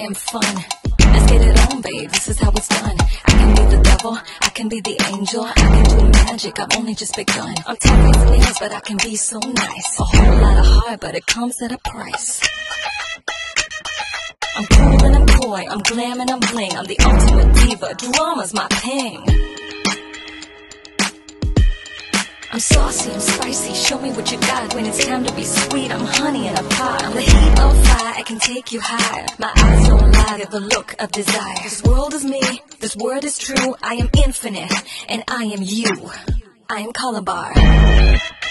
am fun. Let's get it on, babe. This is how it's done. I can be the devil, I can be the angel, I can do magic. I've only just begun. I'm tough as nails, but I can be so nice. A whole lot of heart, but it comes at a price. I'm cool and I'm coy, I'm glam and I'm bling. I'm the ultimate diva. Drama's my thing. I'm saucy, I'm spicy. Show me what you got. When it's time to be sweet, I'm honey in a pot. I'm the heat of fire, I can take you higher. My eyes don't lie, they're the look of desire. This world is me, this word is true. I am infinite, and I am you. I am Colorbar.